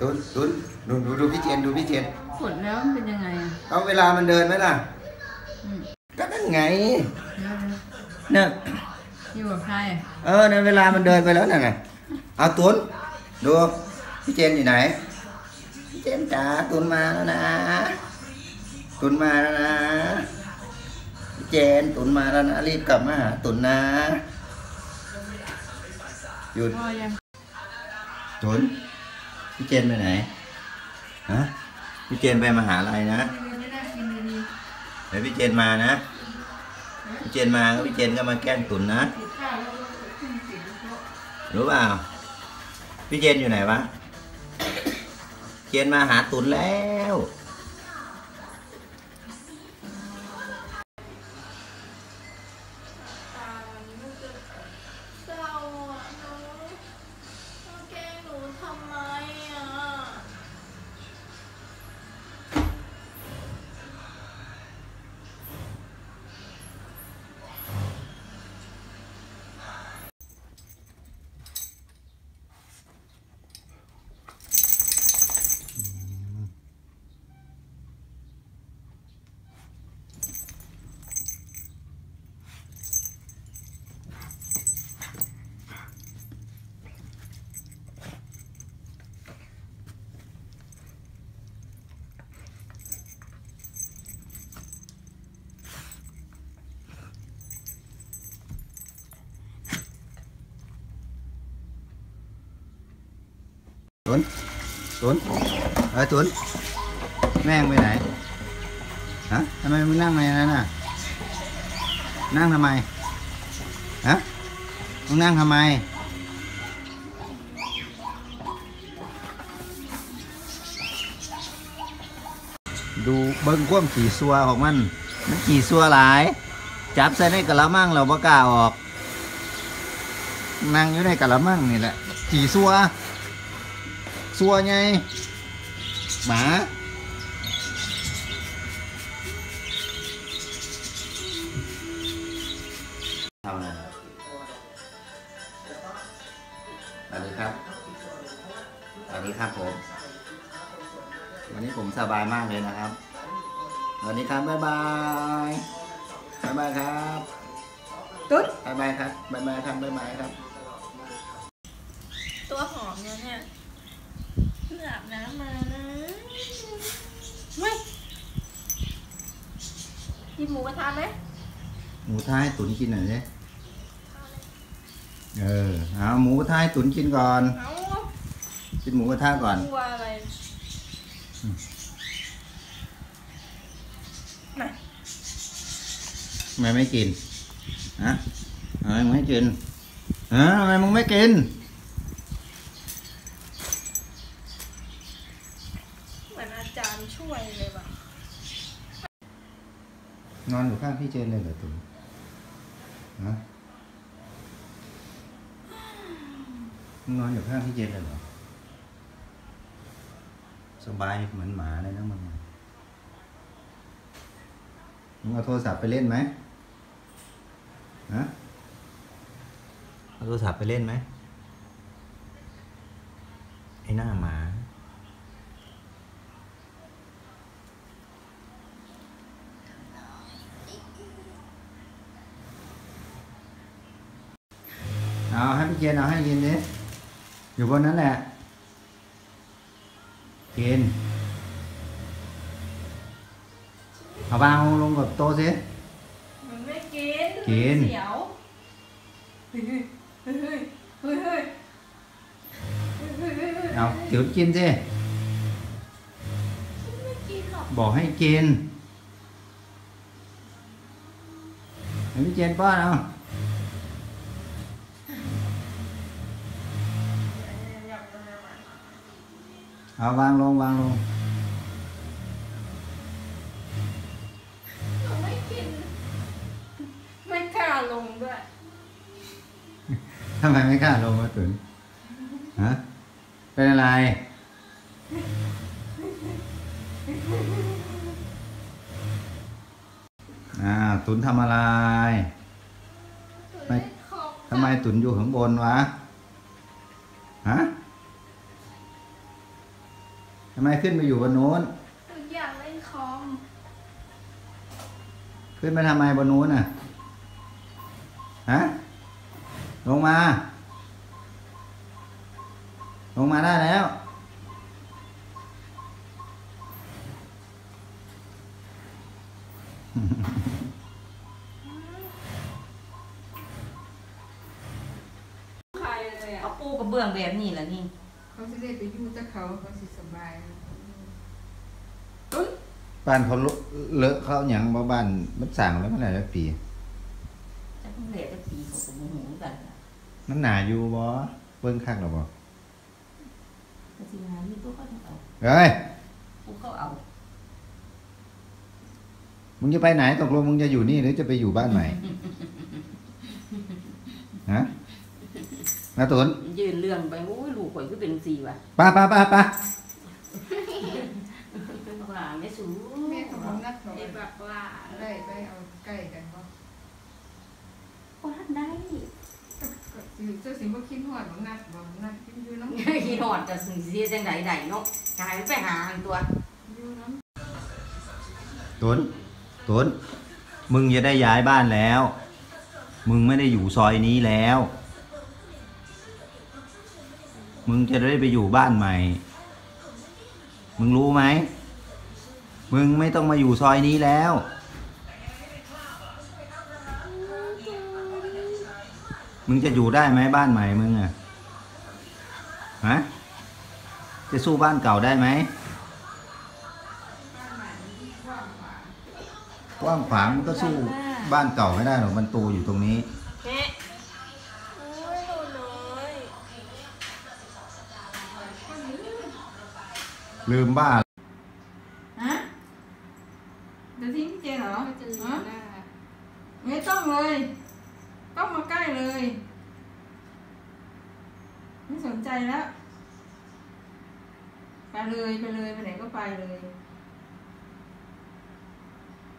ตุนตุนดูดูดูพี่เจนดูพี่เจนกดแล้วมันเป็นยังไงอะเอาเวลามันเดินไหมล่ะอืมก็นั่นไงเดี๋ยวเนี่ยๆอยู่กับใครเออในนเวลามันเดินไปแล้วน่ะไงเอาตุนดูพี่เจนอยู่ไหนพี่เจนจ๋าตุนมาแล้วนะตุนมาแล้วนะพี่เจนตุนมาแล้วนะรีบกลับมาหาตุนนะหยุดพอยังตุน พี่เจนไปไหนฮะพี่เจนไปมหาลัยนะไม่ได้กินดีเดี๋ยวพี่เจนมานะพี่เจนมาก็พี่เจนก็มาแกล้งตุนนนะรู้เปล่าพี่เจนอยู่ไหนวะเจนมาหาตุนแล้ว เศร้าอะหนูมาแกล้งหนูทำไมอะ ตุนตุนเออตุนแม่งไปไหนฮะทำไมมึงนั่งในนั้นน่ะ นั่งทำไมฮะมึงนั่งทำไมดูเบิ้งควมขี่ซัวของมัน มันขี่ซัวหลาย จับใส่ในกะละมังเราบ่กล้าออกนั่งอยู่ในกะละมังนี่แหละขี่ซัว ซัวไงหมาทำอะไรสวัสดีครับสวัสดีครับผม วันนี้ผมสบายมากเลยนะครับสวัสดีครับบ๊ายบายบ๊ายบายครับตุ๊ดบ๊ายบายครับบ๊ายบายครับบ๊ายบายครับ ตัวหอมเนี่ยเนี่ยเพิ่ง อาบน้ำมานะไม่กินหมูกระทะไหมหมูท้ายตุ๋นกินหน่อยสิเออเอาหมูท้ายตุ๋นกินก่อน เอากินหมูกระทะก่อน กลัวอะไรน่ะทำไมไม่กินฮะทำไมมึงไม่กินฮะทำไมมึงไม่กิน เหมือนอาจารย์ช่วยเลยว่ะ นอนอยู่ข้างพี่เจนเลยเหรอตุ๋นะมึงนอนอยู่ข้างพี่เจนเลยเหรอ สบายเหมือนหมาเลยนะมึงมึงเอาโทรศัพท์ไปเล่นไหมฮะเอาโทรศัพท์ไปเล่นไหมไอ้หน้าหมา 하기제나 하기인데 요거는 là tiền ở bao luôn gặp tô thế. Kiến nào kiểu kiên thế. Bỏ hay kiên Mấy trên có không? เอาเดี๋ยวกินสิไม่กินหรอกบอกให้กินให้พี่เจนป้อนเอาเอาวางลงวางลงหนูไม่กิน ไม่กล้าลงด้วย ทำไมไม่กล้าลงมาตุนฮะเป็นอะไร อ่าตุนทำอะไร ไม่ทำไมตุนอยู่ข้างบนวะ ฮะ ทำไมขึ้นไปอยู่บนนู้นหนูอยากเล่นคอม ขึ้นไปทำไมบนนู้นน่ะ ฮะ ลงมา ลงมาได้แล้ว ใครเลยอะเอาปูกระเบื้องแบบนี้แหละนี่ เขาจะได้ไปอยู่กับเขาเขาสิส บายบ้านเขาเลอะเลอะเขาอย่างบ่บ้านมันสั่งแล้วมันอะไรปีจะเพิ่งเหลือจะปีเขาก็โมโหกันน่ะมันหนาอยู่บ่เบิ่งคักหรอบ่แต่ทีงานนี่ตัวเขาต้องเอาเฮ้ยปูเขาเอามึงจะไปไหนตกลงมึงจะอยู่นี่หรือจะไปอยู่บ้านใหม่ฮะนาตุน ยืนเรื่องไปโอ้ยลูกข่อยก็เป็นสี่ว่ะ ไป้าป้าป้าป้าว่าไม่สู แม่เขาบอกนัดเขา ไอ้แบบว่า ได้ไปเอาใกล้กันบ่ ว่าได้ ก็สิเจ้าสิบ่คิดฮอดบ่นัดบ่นัดกินอยู่น้ำ ขี้หอด จะสิ่งเสียจังใดใดเนาะกายไปหาอันตัวอยู่น้ำตุนตุนมึงจะได้ย้ายบ้านแล้ว มึงไม่ได้อยู่ซอยนี้แล้ว มึงจะได้ไปอยู่บ้านใหม่ มึงรู้ไหม มึงไม่ต้องมาอยู่ซอยนี้แล้วมึงจะอยู่ได้ไหมบ้านใหม่มึงอะฮะ จะสู้บ้านเก่าได้ไหมกว้างขวางมันก็สู้บ้านเก่าไม่ได้หรอกมันตูอยู่ตรงนี้แม่โอ้ยหนูน้อยลืมบ้านฮะเดี๋ยวทิ้งเจเหรอก็จะอยู่ฮะหน้าไม่ต้องเลย ต้องมาใกล้เลย ไม่สนใจแล้วไป เลยไปเลยไปไหนก็ไปเลย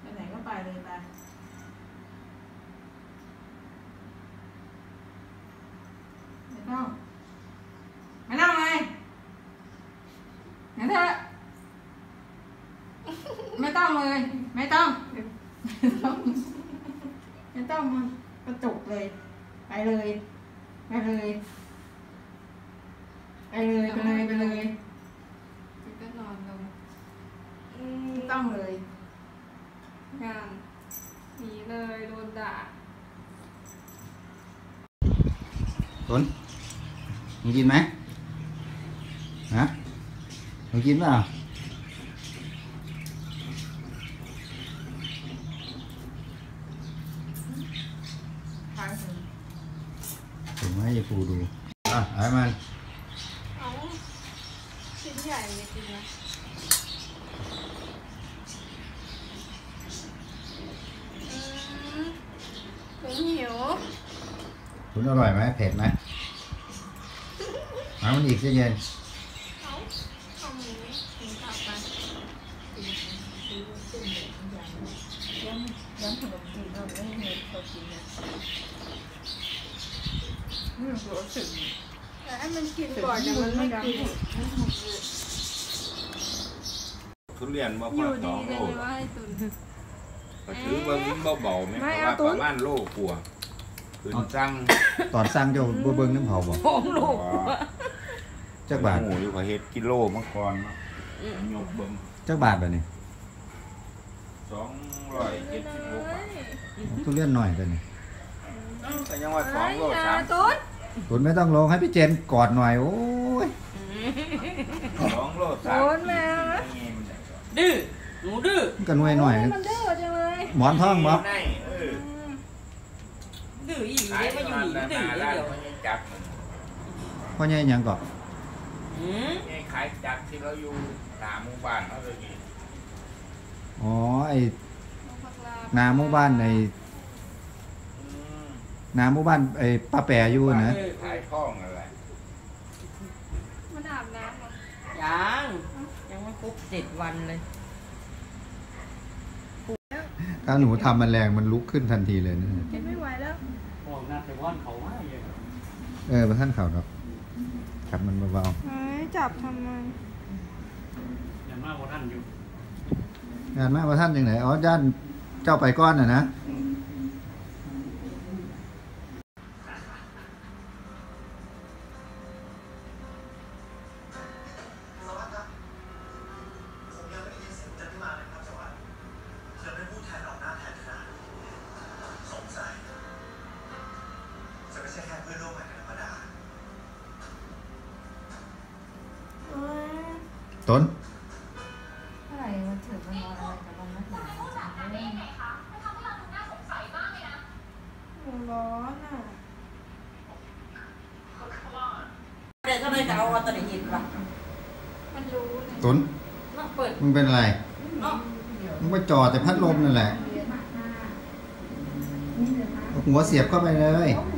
ไปไหนก็ไปเลยไปไม่ต้องไม่ต้องเลยงั้นเถอะไม่ต้องเลย ไม่ต้องไม่ต้องไม่ต้องมากระจุกเลย ไปเลย ไปเลย ไปเลย ไปเลย ไปเลย ก็นอนลงอืม ไม่ต้องเลย งานหนีเลยโดนด่า ตุนมึงกินไหมฮะมึงกินเปล่าทางถึงผมให้ยายปูดู อะไอ้มันเอาชิ้นใหญ่เลยกินนะอืมผมหิว คุณอร่อยไหมเผ็ดไหม เอามันอีกสิเย็น เอาเอาหมูหมูกลับมา ย้ำย้ำขนมจีนเราไม่ให้เขากินนะนี่มันรู้สึก แต่ให้มันกินก่อนแต่มันไม่กิน ทุเรียนบ่ อ พอยู่ ส ดี อง เล โล ยว่าให้ตุน ก็ถือว่ามันเบาๆไหม ไม่ เพราะ เอา ว่า ตุ๊ ป ด ระมาณโลกว่าคือจัง ตอนสั่งเจ้าบ่เบิ่งน้ำเผาบ่ โอ้ลูก จักบาทหมูอยู่กับเฮ็ดกิโลเมื่อก่อนเนาะยกเบิ่งจักบาทแบบนี้สองร้อยเจ็ดสิบหกบาททุเรียนหน่อยแบบนี้แต่ยังว่าสองโลไอ้สามยาตุ๊ดตุนไม่ต้องลงให้พี่เจนกอดหน่อยโอ้ยสองโลสามโดนแมวนะดื้อหนูดื้อมันก็หน่วยหน่อยมันดื้อจังเลยหมอนทองบ่ในเออดื้ออีหลีขายได้มาอยู่ตหนีลาดดื้อนาเดียวมันยังจับมันพ่อใหญ่หยังก็อื มนี่ขายจับที่เราอยู่หน้าหมู่บ้านเขาเลยนี่อ๋อไอ้ผักลาบนาหมู่บ้านไอ้อืมนาหมู่บ้านไอ้ป้าแปรอยู่นะขายท่องอะไรมันอาบน้ำเหรอยังยังไม่ครบเจ็ดวันเลยถ้าหนูทำมันแรงมันลุกขึ้นทันทีเลยนะกินไม่ไหวแล้วออกหน้าแต่ว่านเขาว่าอย่างเออมาท่านเขาเนาะขับมันเบาเฮ้ย จับทำไมๆนมากกว่าท่านอยู่งานมาว่าท่านยังไหนอ๋อย่านเจ้าไปก้อนน่ะนะ ร้อนอะเด็กก็เลยจะเอาอัตติหินป่ะมันรู้นะตนมาเปิดมึงเป็นอะไรเนาะมึงไปจ่อแต่พัดลมนั่นแหละเรียนมากหน้าเอาหัวเสียบเข้าไปเลยโอ้โห